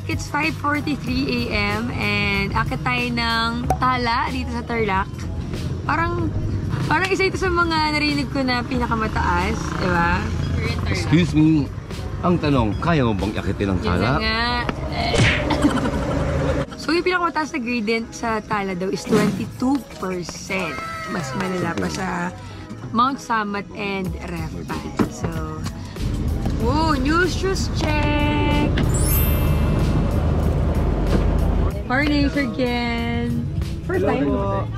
Check, it's 5.43 a.m. And akit tayo ng tala dito sa Tarlac. Parang, parang isa ito sa mga narinig ko na pinakamataas, di ba? Excuse me, ang tanong, kaya mo bang akitin ng Yun tala? nga. so, yung pinakamataas na gradient sa tala daw is 22%. Mas malala pa sa Mount Samat and Refpan. So, oh, news shoes check! Morning, Sir Ken! First time?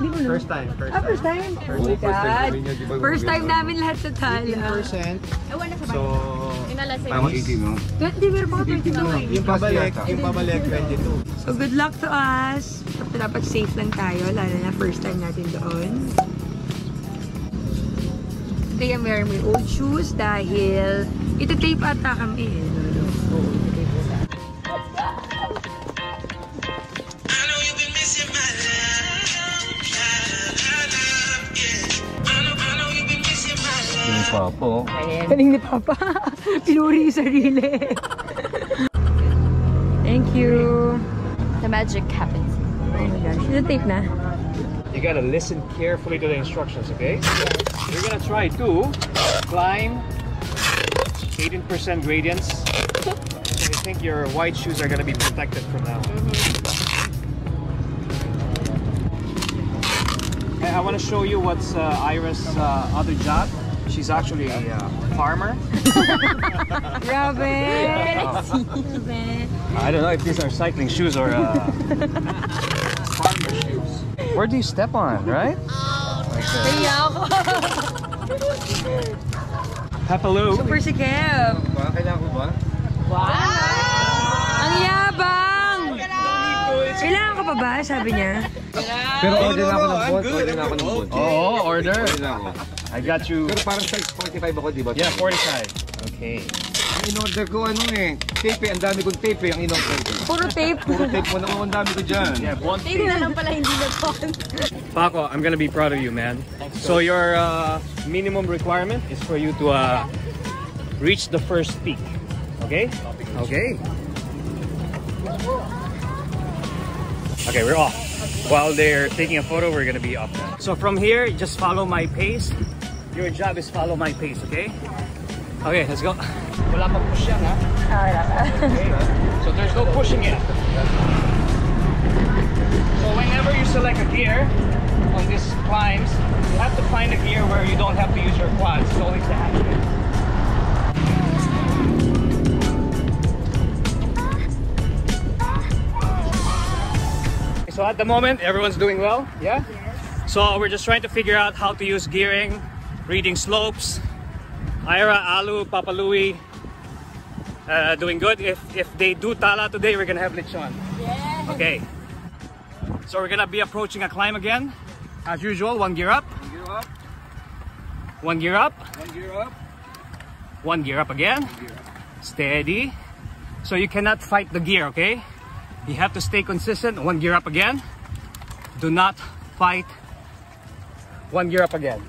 Hindi mo First time, first Ah, first time? Oh my God! First time namin lahat sa tala. 10%. Ewan na sa So, Tama 18, no? 20, meron ako 22. yung pabalik, yung pabalik 22. So, good luck to us. Dapat safe lang tayo, lalo na first time natin doon. Today, I'm wearing my old shoes dahil ito tape ata kami eh. Oo, ito tape ata. Papo. Galing ni Papa. Pinuri yung sarili. Thank you. The magic happens. Oh my gosh. Ito tape na. You gotta listen carefully to the instructions, okay? You're gonna try to climb 18% gradients. So I think your white shoes are gonna be protected from now. I, I want to show you what's uh, Aira's uh, other job. She's actually a uh, farmer. Grabe. I don't know if these are cycling shoes or uh, farmer shoes. Where do you step on, right? Like uh, Kaya ako. Super si Kev. Kailangan ko ba? Ang pa ba? Sabi niya. Pero order na ako ng bot, order na ako ng bot. Oh, order. Order na ako. I got you. Pero parang size 45 ako, di ba? Yeah, 45. Okay. Ang in-order ko, ano eh, tape eh. Ang dami kong tape eh, ang in-order ko. Puro tape. Puro tape mo na ako, ang dami ko dyan. Yeah, one Tingnan na lang pala hindi nag-on. Paco, I'm gonna be proud of you, man. So your uh, minimum requirement is for you to uh, reach the first peak. Okay? Okay. Okay, we're off. While they're taking a photo, we're gonna be up now. So from here, just follow my pace. Your job is follow my pace, okay? Okay, let's go. Wala pang push yan, ha? Ah, okay. So there's no pushing it. So whenever you select a gear on these climbs, you have to find a gear where you don't have to use your quads. It's always the hand. So at the moment, everyone's doing well, yeah? So we're just trying to figure out how to use gearing, reading slopes. Aira, Alu, Papa Louie, uh, doing good. If if they do Tala today, we're gonna have lechon. Okay. So we're gonna be approaching a climb again. As usual, one gear up, Gear up, one gear up, one gear up. one gear up again. Steady. So you cannot fight the gear, okay? You have to stay consistent. One gear up again. Do not fight. One gear up again.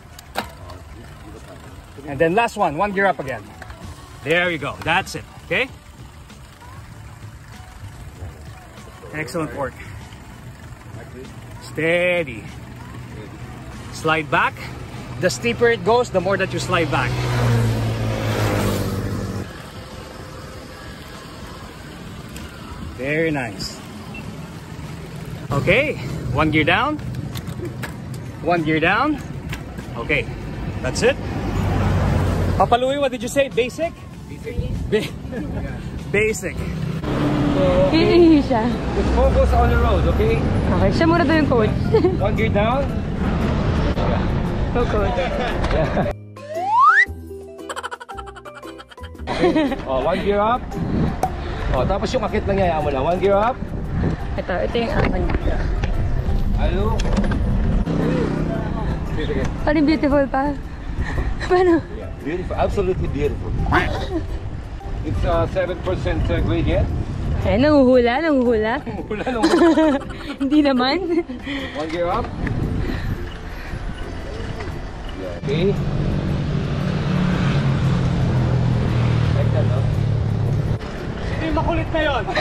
And then last one, one gear up again. There you go. That's it, okay? Excellent work. Steady. Slide back. The steeper it goes, the more that you slide back. Very nice. Okay, one gear down. One gear down. Okay, that's it. Papa Louie, what did you say? Basic? Basic. Basic. Hihihi siya. Just focus on the road, okay? Okay, siya muna daw yung coach. One gear down. Go coach. Oh, one gear up. Oh, tapos yung akit lang yaya mo lang. One gear up. Ito, ito yung akin dito. Alu. Parang beautiful pa. Paano? Beautiful, absolutely beautiful. It's uh, 7% uh, gradient. Eh, nanguhula, nanguhula. Wala nung Hindi naman. one gear up. Okay. Yung makulit na yun?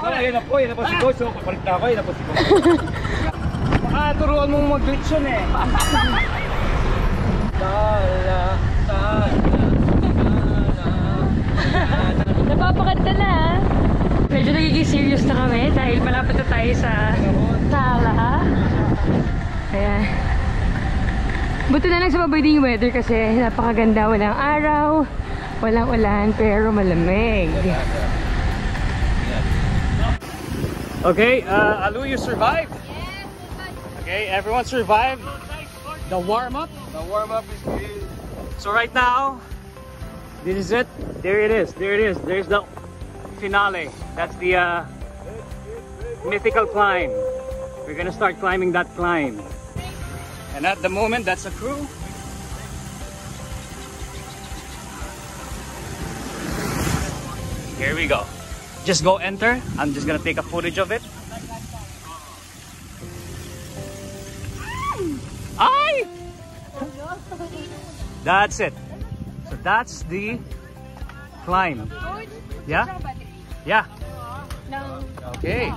Ah, yan na po, yan na po si Coach. So, papalit na ako, yan na po si Coach. Baka turuan mong mag-glitch yun eh. Tala, tala, Napapakanta na ah. Medyo nagiging serious na kami dahil malapit na tayo sa Tala. Ayan. Buti na lang sa yung weather kasi napakaganda. Walang araw, walang ulan, pero malamig. Okay, uh, Alu, you survived. Okay, everyone survived the warm-up. The warm-up is good. So right now, this is it. There it is. There it is. There's the finale. That's the uh, mythical climb. We're gonna start climbing that climb. And at the moment, that's a crew. Here we go. Just go enter. I'm just gonna take a footage of it. Ay! That's it. So that's the climb. Yeah? Yeah. Okay.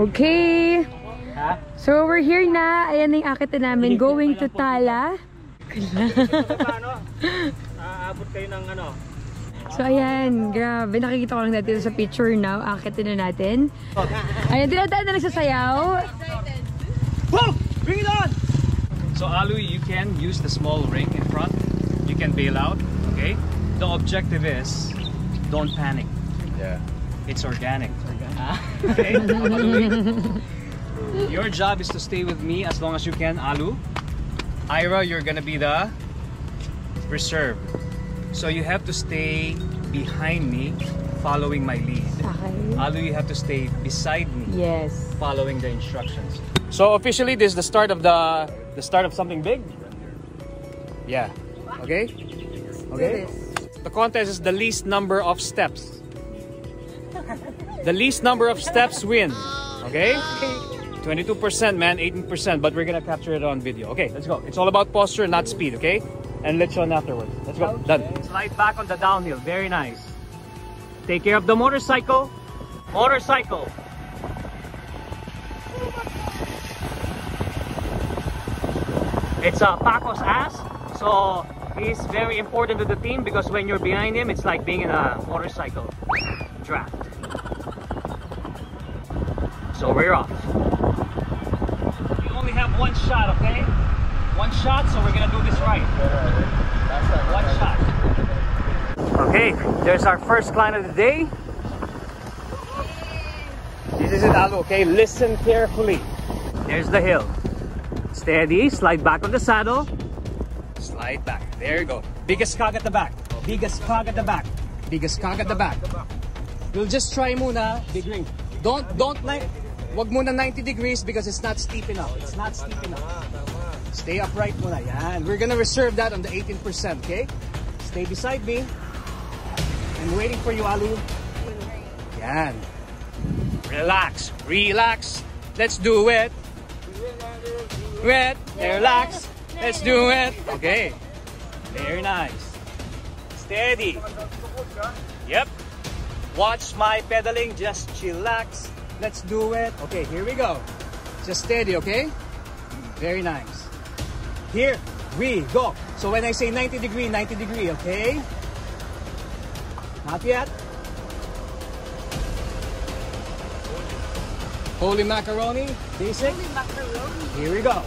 Okay. So we're here na. Ayan na yung akit na namin. Going to Tala. Paano? Aabot kayo ng ano? So ayan, grabe. Nakikita ko lang natin sa picture now. Akitin na natin. Ayan, dinadaan na nagsasayaw. Whoa! Bring it on! So Alu, you can use the small ring in front. You can bail out, okay? The objective is don't panic. Yeah. It's organic. Ah. okay? Alu, Your job is to stay with me as long as you can, Alu. Aira, you're gonna be the reserve. So you have to stay behind me, following my lead. Okay. Alu, you have to stay beside me. Yes. following the instructions. So officially, this is the start of the the start of something big. Yeah. Okay. Okay. The contest is the least number of steps. The least number of steps win. Okay. 22% man, 18%, but we're gonna capture it on video. Okay, let's go. It's all about posture, not speed, okay? And let's run afterwards. Let's go. Done. Slide back on the downhill. Very nice. Take care of the motorcycle. Motorcycle. It's uh, Paco's ass, so he's very important to the team because when you're behind him, it's like being in a motorcycle draft. So we're off. We only have one shot, okay? One shot, so we're gonna do this right. One shot. Okay, there's our first climb of the day. This is it, Alu, okay? Listen carefully. There's the hill. Steady, slide back on the saddle. Slide back. There you go. Biggest cog at the back. Biggest cog at the back. Biggest cog at the back. We'll just try muna, big ring. Don't, don't like, wag muna 90 degrees because it's not steep enough. It's not steep enough. Stay upright muna. Yan. We're gonna reserve that on the 18%, okay? Stay beside me. I'm waiting for you, Alu. Yan. Relax. Relax. Let's do it. Wet, relax, let's do it. Okay, very nice. Steady. Yep. Watch my pedaling, just chillax. Let's do it. Okay, here we go. Just steady, okay? Very nice. Here we go. So when I say 90 degree, 90 degree, okay? Not yet. Holy macaroni, basic. Holy macaroni. Here we go.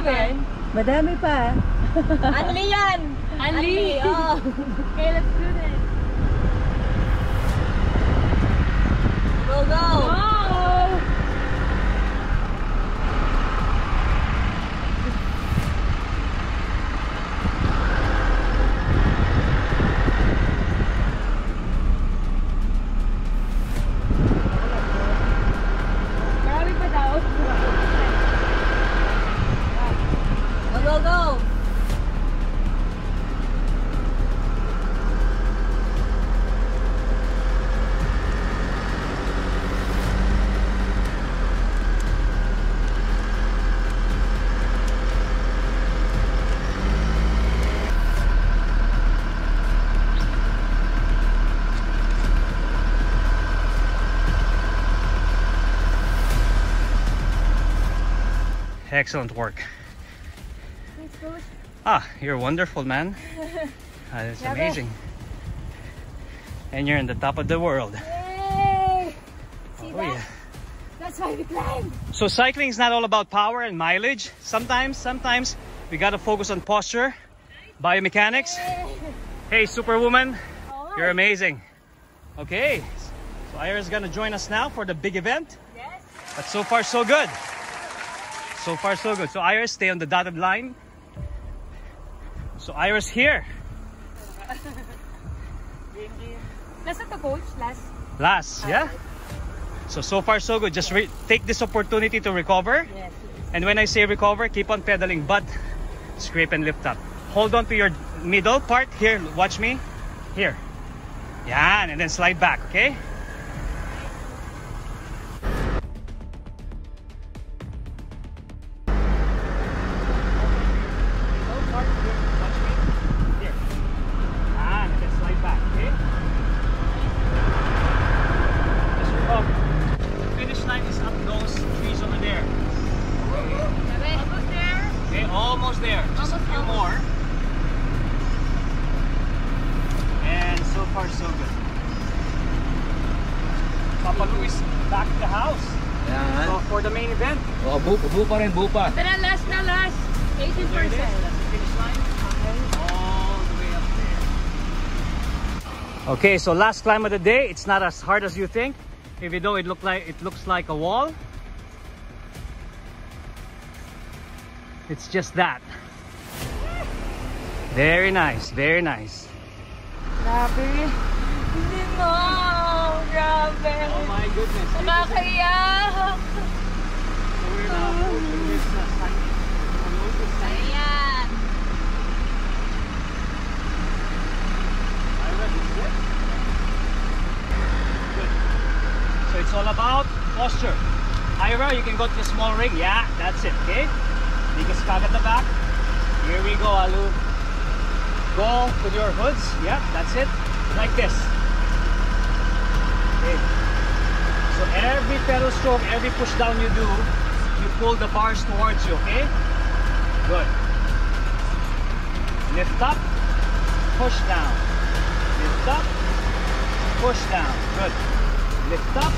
Ba yan? Madami pa. Anli yan! Anli! oh! Okay, let's do this. Go, go! Oh! Marami pa daw. Go, go, go! Excellent work. Ah, you're wonderful, man. Ah, That's amazing. And you're in the top of the world. Yay! See Oh, that? yeah. That's why we climb. So cycling is not all about power and mileage. Sometimes, sometimes we gotta focus on posture, biomechanics. Hey, Superwoman, you're amazing. Okay, so Aira's gonna join us now for the big event. Yes! But so far, so good. So far, so good. So Iris, stay on the dotted line. So Iris here. Last to, coach? Last? Last, yeah? Ah. So, so far, so good. Just re- take this opportunity to recover. Yes. And when I say recover, keep on pedaling, but scrape and lift up. Hold on to your middle part. Here, watch me. Here. Yeah, and then slide back, okay? Almost there. Just a few almost. more. And so far, so good. Papa Luis back to the house. Yan. So for the main event. Oh, bu, bu pa rin, bu pa. Tara, last na, last. 18%. There it is. That's the finish line. All the way up there. Okay, so last climb of the day. It's not as hard as you think. Even though it look like it looks like a wall. It's just that. Very nice, very nice. Grabe. Hindi mo. Grabe. Oh my goodness. Nakakaiyak. So we're now this site. Almost the site. Ayan! Aira, this is it. Good. So it's all about posture. Aira, you can go to the small ring. Yeah, that's it, okay? Biggest cog at the back. Here we go, Alu. Go with your hoods. Yeah, that's it. Like this. Okay. So every pedal stroke, every push down you do, you pull the bars towards you, okay? Good. Lift up, push down. Lift up, push down. Good. Lift up,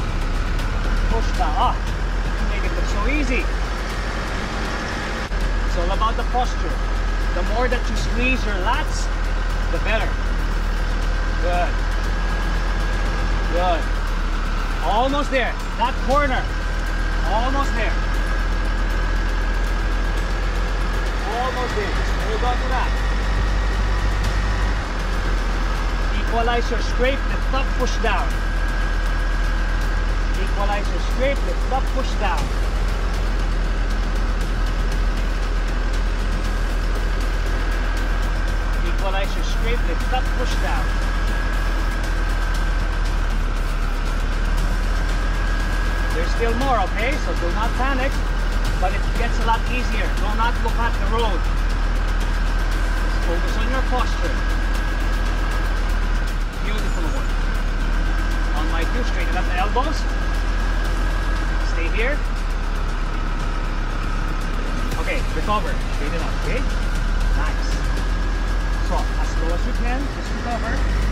push down. Ah, make it look so easy. It's all about the posture. The more that you squeeze your lats, the better. Good. Good. Almost there. That corner. Almost there. Almost there. Hold on to that. Equalize your scrape, lift up, push down. your scrape, lift up, push down. Equalize your straight lift up, push down. There's still more, okay? So do not panic, but it gets a lot easier. Do not look at the road. Just focus on your posture. Beautiful work. On my two, straighten up the elbows. Stay here. Okay, recover. Straighten up, okay? As you can, just recover.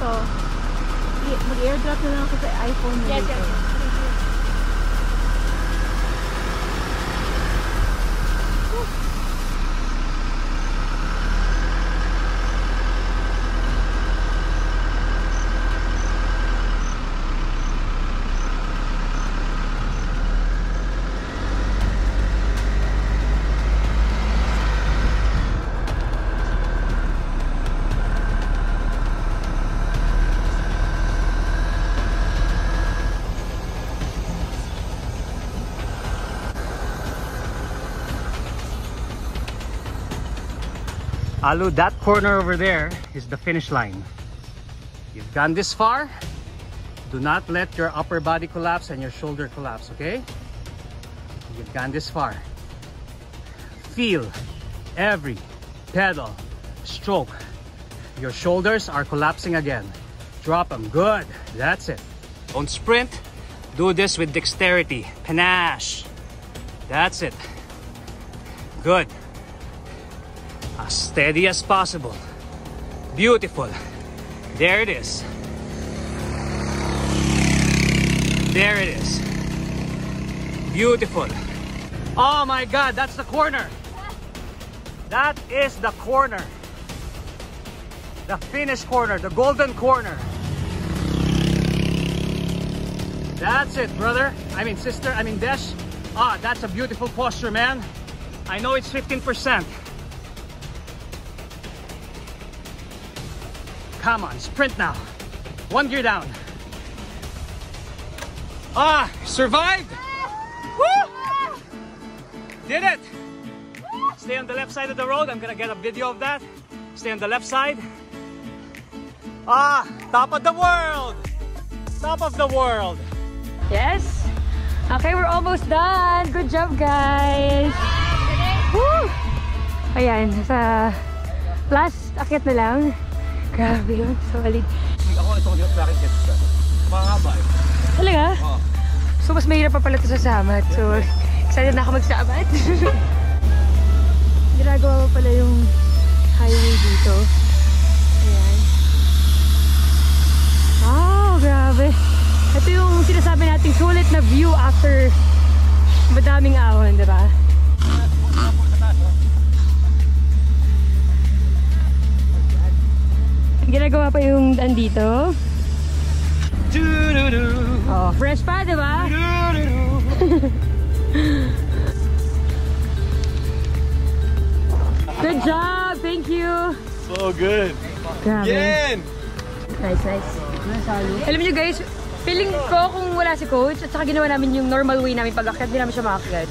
To. Mag-airdrop na lang ako sa iPhone mo Yes, yes. Alu, that corner over there is the finish line. You've gone this far. Do not let your upper body collapse and your shoulder collapse, okay? You've gone this far. Feel every pedal, stroke. Your shoulders are collapsing again. Drop them. Good. That's it. Don't sprint. Do this with dexterity. Panache. That's it. Good steady as possible. Beautiful. There it is. There it is. Beautiful. Oh my God, that's the corner. That is the corner. The finish corner, the golden corner. That's it, brother. I mean, sister, I mean, Desh. Ah, that's a beautiful posture, man. I know it's 15%. Come on, sprint now. One gear down. Ah, survived! Woo! Did it! Stay on the left side of the road. I'm gonna get a video of that. Stay on the left side. Ah, top of the world! Top of the world! Yes. Okay, we're almost done. Good job, guys. Woo! Ayan, sa last akit na lang. Grabe yun, solid. Ako ito yung sa akin ka. Mahaba eh. Talaga? Oo. So, mas mahirap pa pala ito sa samat. So, excited na ako magsabat. Ginagawa pa pala yung highway dito. Ayan. Oh, grabe. Ito yung sinasabi nating sulit na view after madaming ahon, di ba? Ginagawa pa yung daan dito. Oh, fresh pa, di ba? Good job! Thank you! So good. Grabe. Yen! Nice, nice. Alam niyo guys, feeling ko kung wala si coach at saka ginawa namin yung normal way namin pag-akyat, hindi namin siya makakyat.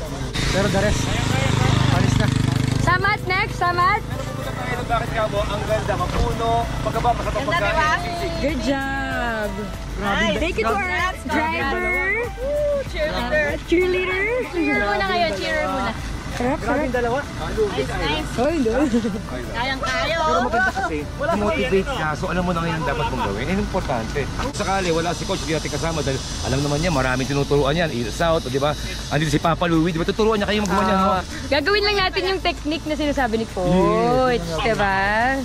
Pero the rest, alis na. Samat, next! Samat! Pupunta tayo ng bakit ka mo, ang ganda, mapuno, pagkaba pa sa pagkain. Good job! Thank you to our driver! Cheerleader. Uh, cheerleader! Cheer muna ngayon. Cheer muna. Sarap, sarap. dalawa. Nice, nice. Oh, hindi. Kayang-kaya. Pero maganda kasi, motivate ka. So alam mo na ngayon ang dapat mong gawin. Yan importante. Sakali, wala si coach, di natin kasama dahil alam naman niya, maraming tinuturuan yan. Either South, di ba? Andito si Papa Louie, di ba? Tuturuan niya kayo magawa niya. no? Ah, gagawin lang natin yung technique na sinasabi ni coach, di ba?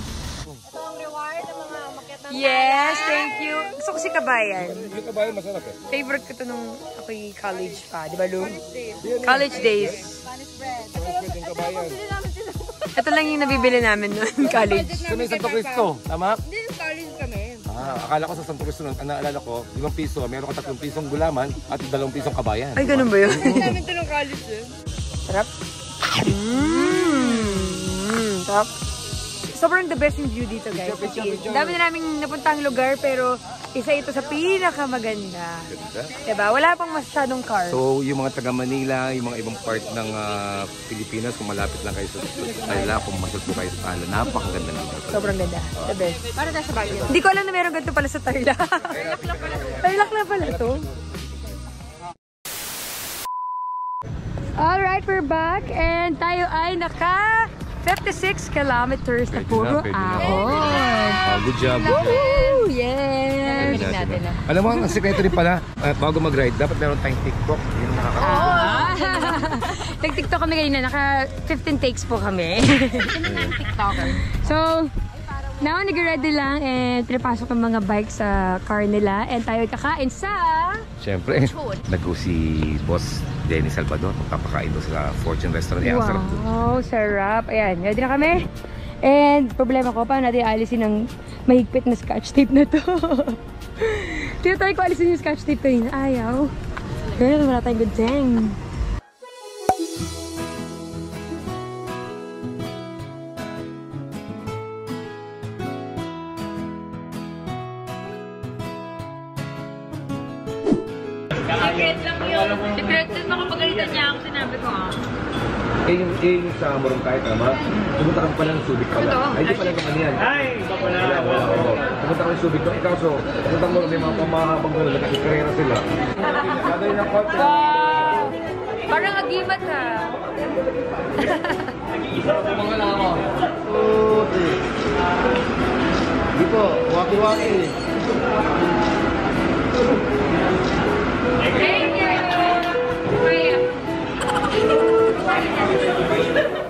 Yes, thank you. Gusto ko si Kabayan. Yung kabayan, masarap eh. Favorite ko to nung ako'y college pa, di ba Lu? College days. Yung kabayan. Ito lang yung nabibili namin noon, college. Sa may Santo Cristo, tama? Hindi, college kami. Ah, Ah, akala ko sa Santo Cristo ang naalala ko, 5 piso, meron ka 3 pisong gulaman at 2 pisong kabayan. Ay, ganun ba yun? namin ito ng college yun. Sarap. Mmm. Sarap. Sobrang the best yung view dito, guys. Dami na naming napuntang lugar, pero isa ito sa pinakamaganda. Ganda. Diba? Wala pang masyadong car. So, yung mga taga Manila, yung mga ibang part ng ah, Pilipinas, kung malapit lang kayo sa Thailand, kung masal po kayo sa Thailand, napakaganda ng lugar. Sobrang ganda. The best. Para tayo sa Baguio. Hindi ko alam na meron ganito pala sa Tarlac. Tarlac na pala. Tarlac pala to. Alright, we're back and tayo ay naka 56 kilometers na puro pwede na. ahon. Ah, good job. Woo! Yes! Natin. Alam mo, ang sekreto rin pala, ah, bago mag-ride, dapat meron tayong TikTok. Yun ang nakaka- Ah. Nag-tiktok kami kanina, naka 15 takes po kami. TikToker. so, now nag-ready lang and pinapasok ang mga bike sa car nila and tayo kakain sa... Siyempre, nag-go si Boss Denny Salvador. Papakain doon sa Fortune Restaurant. Eh, ang sarap doon. Wow, sarap. Ayan, ready na kami. And problema ko, paano natin alisin ng mahigpit na scotch tape na to? Tinatry ko alisin yung scotch tape kanina. Ayaw. Pero wala tayong good thing. Eh, yung, eh, yung sa Morongkay, tama? Pumunta ka pala ng Subic pala. Totoo. Ay, hindi pala naman yan. Ay, iba pala. Wala, wala. Pumunta ka ng Subic. Eh, kaso, pumunta mo, may mga pamahabang na nagkakikrera sila. Kada yun ang Parang agimat ha. Mga na ako. Two, three. Hindi po, waki-waki. Hey! Thank you.